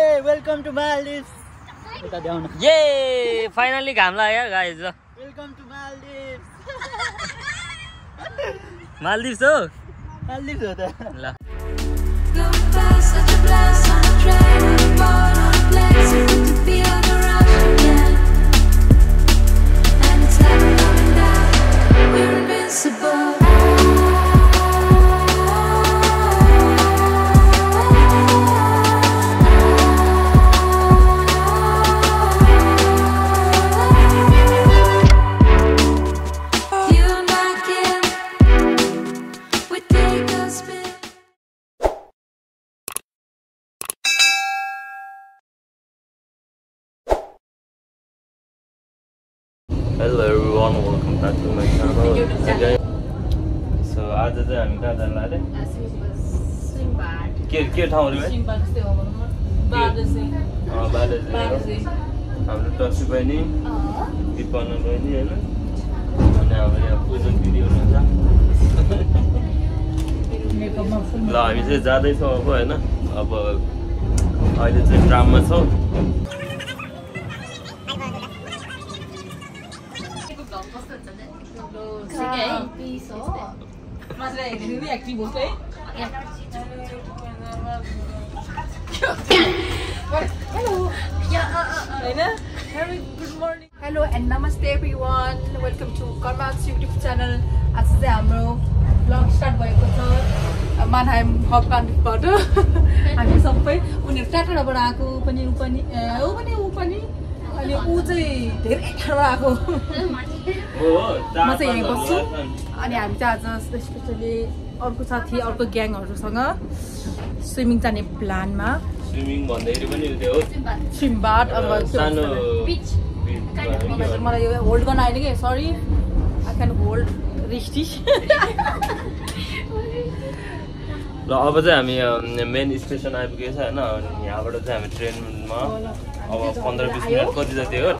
Welcome to Maldives यता देखाउन। ये फाइनली घाम लाग्यो guys welcome to Maldives Maldives हो? मालदिप्स हो त। ल। Hello everyone welcome back to my channel so आज चाहिँ हामी कहाँ जानु अरे के के ठाउँ अरे बालाजी हाम्रो टक्सी बहिनी दिपना बहिनी होइन? अनि अब यहाँ पूजन दिदी हुनुहुन्छ। ल हामी चाहिँ जाँदैछौँ अब होइन? अब अहिले चाहिँ ड्राममा छौँ। हेलो एन्ड नमस्ते एभ्री वान वेलकम टु कर्माक्स युट्युब च्यानल आज चाहिँ हाम्रो ब्लग स्टार्ट भएको छ मानहाइम हब कान्डबाट हामी सबै उनीहरू टाटाबाट आएको पनि ऊ पनि ऊ पनि अनि ऊ चाहिँ धेरै टाढो आएको म चाहिँ यहीँ बस्छु अनि हामी चाहिँ आज स्पेसली अर्को साथी अर्को ग्याङहरूसँग स्विमिङ जाने प्लानमा स्विमिङ भन्दाखेरि पनि त्यो हो स्विमबाट अब सानो त्यो- बिच मलाई यो होल्ड गर्न आएन कि सरी आई क्यान होल्ड रिस्टी ल अब चाहिँ हामी मेन स्टेसन आइपुगेको छ होइन अनि यहाँबाट चाहिँ हामी ट्रेनमा अब पन्ध्र बिस मिनट कति जति हो।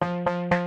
Thank you.